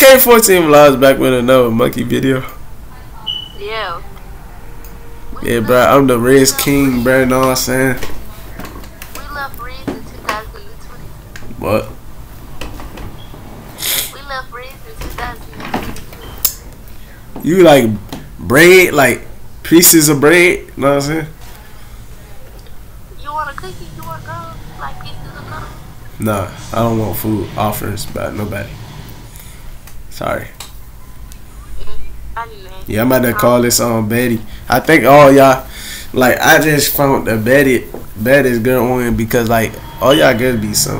K14 vlogs back with another monkey video. Yeah. Yeah, bro, I'm the Reds King, bro. Know what I'm saying? We left Reds in 2020. What? We left Reds in 2020. You like bread, like pieces of bread? You know what I'm saying? You want a cookie? You want girls? Like pieces of girls? Nah, I don't want food offers by nobody. Sorry. Yeah, I'm about to call this on Betty. I think all y'all, like, I just found the Betty, Betty's good on because, like, all y'all girls be some.